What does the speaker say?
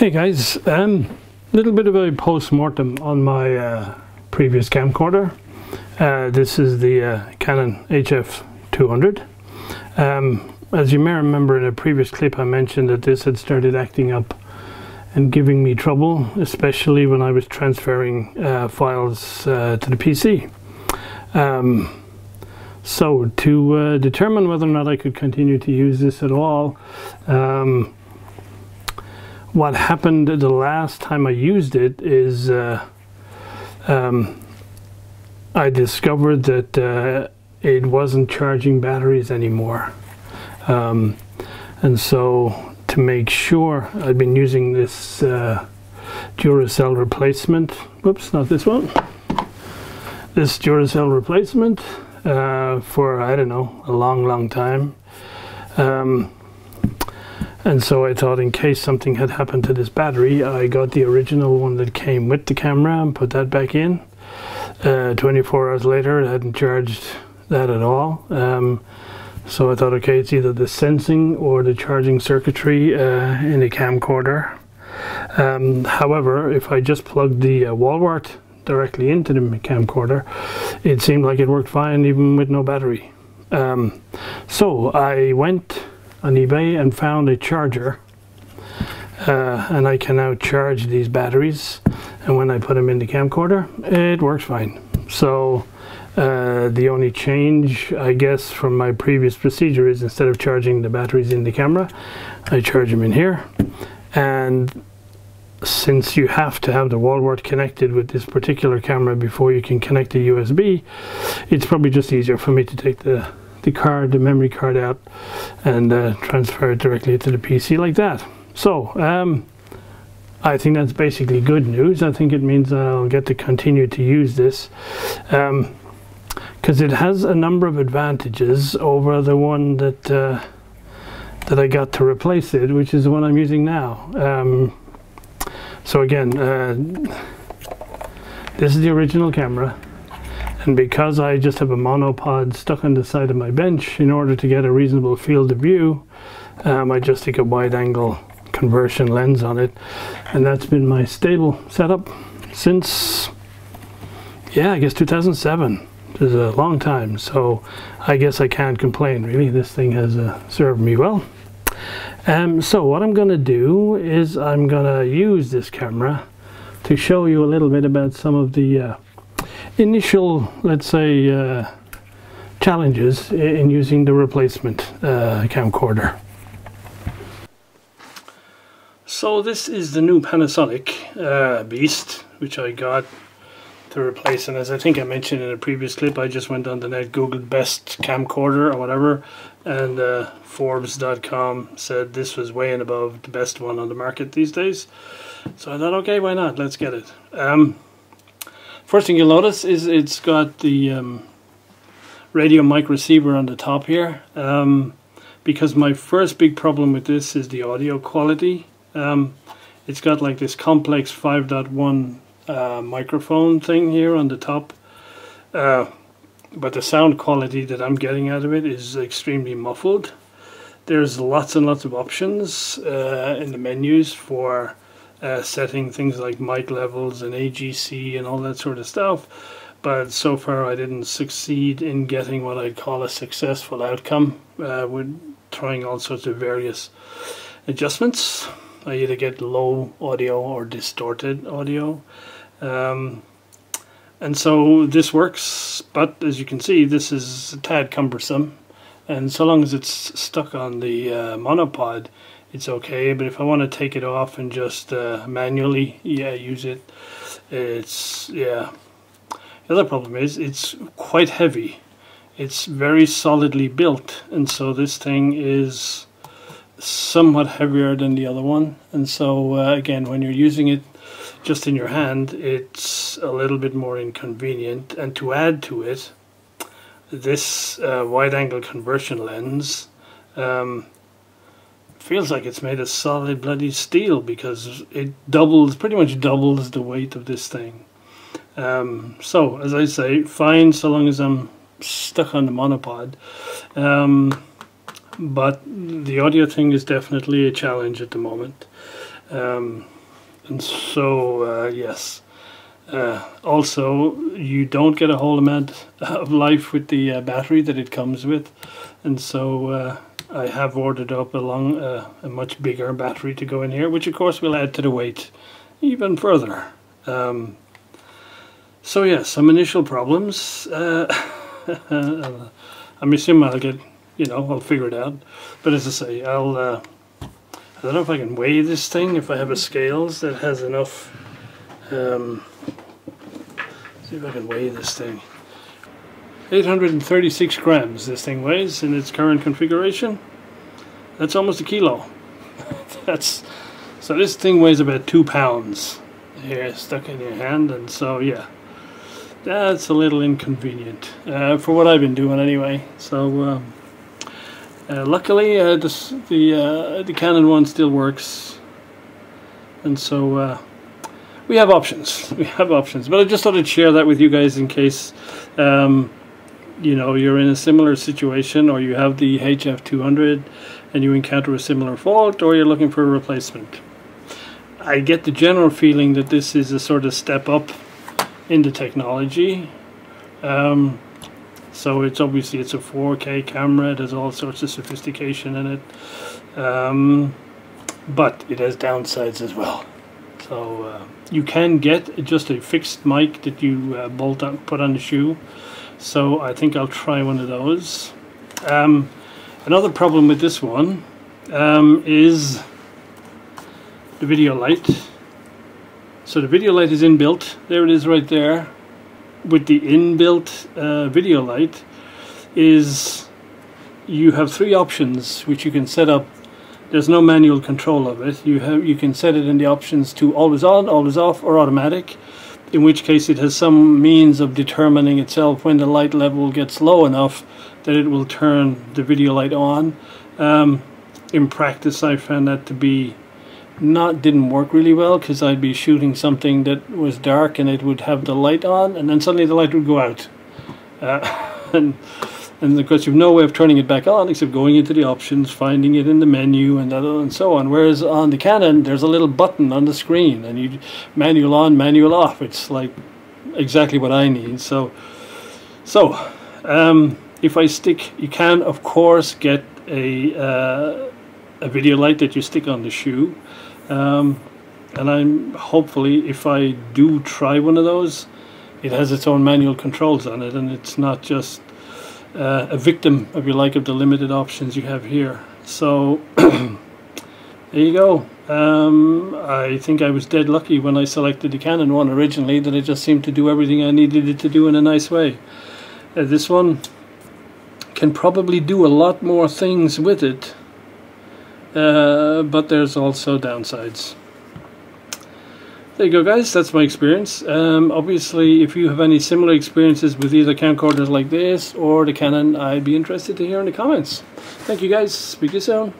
Hey guys, a um, little bit of a post-mortem on my uh, previous camcorder. Uh, this is the uh, Canon HF200. Um, as you may remember in a previous clip I mentioned that this had started acting up and giving me trouble, especially when I was transferring uh, files uh, to the PC. Um, so to uh, determine whether or not I could continue to use this at all, um, what happened the last time I used it is uh, um, I discovered that uh, it wasn't charging batteries anymore. Um, and so to make sure I've been using this uh, Duracell replacement, whoops, not this one, this Duracell replacement uh, for, I don't know, a long, long time. Um, and so I thought in case something had happened to this battery, I got the original one that came with the camera and put that back in. Uh, 24 hours later, it hadn't charged that at all. Um, so I thought, okay, it's either the sensing or the charging circuitry uh, in the camcorder. Um, however, if I just plugged the uh, wall wart directly into the camcorder, it seemed like it worked fine even with no battery. Um, so I went on eBay and found a charger uh, and I can now charge these batteries. And when I put them in the camcorder it works fine. So uh, the only change I guess from my previous procedure is instead of charging the batteries in the camera I charge them in here. And since you have to have the wall wart connected with this particular camera before you can connect the USB it's probably just easier for me to take the the card, the memory card out and uh, transfer it directly to the PC like that. So um, I think that's basically good news. I think it means I'll get to continue to use this because um, it has a number of advantages over the one that uh, that I got to replace it, which is the one I'm using now. Um, so again, uh, this is the original camera and because I just have a monopod stuck on the side of my bench in order to get a reasonable field of view um, I just take a wide angle conversion lens on it. And that's been my stable setup since yeah I guess 2007 which is a long time so I guess I can't complain really. This thing has uh, served me well. Um, so what I'm gonna do is I'm gonna use this camera to show you a little bit about some of the uh, initial, let's say, uh, challenges in using the replacement uh, camcorder. So this is the new Panasonic uh, Beast, which I got to replace. And as I think I mentioned in a previous clip, I just went on the net, googled best camcorder or whatever, and uh, Forbes.com said this was way and above the best one on the market these days. So I thought, okay, why not? Let's get it. Um, First thing you'll notice is it's got the um, radio mic receiver on the top here. Um, because my first big problem with this is the audio quality. Um, it's got like this complex 5.1 uh, microphone thing here on the top. Uh, but the sound quality that I'm getting out of it is extremely muffled. There's lots and lots of options uh, in the menus for uh, setting things like mic levels and AGC and all that sort of stuff. But so far, I didn't succeed in getting what I'd call a successful outcome uh, with trying all sorts of various adjustments. I either get low audio or distorted audio. Um, and so this works, but as you can see, this is a tad cumbersome. And so long as it's stuck on the uh, monopod, it's okay. But if I want to take it off and just uh, manually, yeah, use it, it's yeah. The other problem is it's quite heavy. It's very solidly built, and so this thing is somewhat heavier than the other one. And so uh, again, when you're using it just in your hand, it's a little bit more inconvenient. And to add to it, this uh, wide-angle conversion lens um, feels like it's made of solid bloody steel because it doubles, pretty much doubles the weight of this thing. Um, so, as I say, fine so long as I'm stuck on the monopod. Um, but the audio thing is definitely a challenge at the moment. Um, and so, uh, yes. Uh, also, you don't get a whole amount of life with the uh, battery that it comes with, and so uh, I have ordered up a long, uh, a much bigger battery to go in here, which of course will add to the weight even further. Um, so yeah, some initial problems. Uh, I'm assuming I'll get, you know, I'll figure it out. But as I say, I'll. Uh, I don't know if I can weigh this thing. If I have a scales that has enough. Um, see if I can weigh this thing. 836 grams this thing weighs in its current configuration. That's almost a kilo. That's so this thing weighs about two pounds here stuck in your hand, and so yeah, that's a little inconvenient uh, for what I've been doing anyway. So um, uh, luckily, uh, this, the uh, the Canon one still works, and so uh, we have options. We have options, but I just thought I'd share that with you guys in case. Um, you know you're in a similar situation or you have the HF200 and you encounter a similar fault or you're looking for a replacement. I get the general feeling that this is a sort of step up in the technology. Um, so it's obviously it's a 4K camera. it has all sorts of sophistication in it, um, but it has downsides as well. So uh, you can get just a fixed mic that you uh, bolt on, put on the shoe. So I think I'll try one of those. Um, another problem with this one um, is the video light. So the video light is inbuilt. There it is right there. With the inbuilt uh, video light is you have three options which you can set up. There's no manual control of it. You have you can set it in the options to always on, always off, or automatic. In which case it has some means of determining itself when the light level gets low enough that it will turn the video light on. Um, in practice, I found that to be not didn't work really well because I'd be shooting something that was dark and it would have the light on and then suddenly the light would go out uh, and and of course you've no way of turning it back on except going into the options finding it in the menu and that, and so on. Whereas on the Canon there's a little button on the screen and you manual on manual off. It's like exactly what I need. So so um, if I stick you can of course get a uh, a video light that you stick on the shoe. Um, and I'm hopefully, if I do try one of those, it has its own manual controls on it, and it's not just uh, a victim, if you like, of the limited options you have here. So there you go. Um, I think I was dead lucky when I selected the Canon one originally that it just seemed to do everything I needed it to do in a nice way. Uh, this one can probably do a lot more things with it uh, but there's also downsides. There you go guys, that's my experience. Um, obviously if you have any similar experiences with either camcorders like this or the Canon, I'd be interested to hear in the comments. Thank you guys, speak to you soon.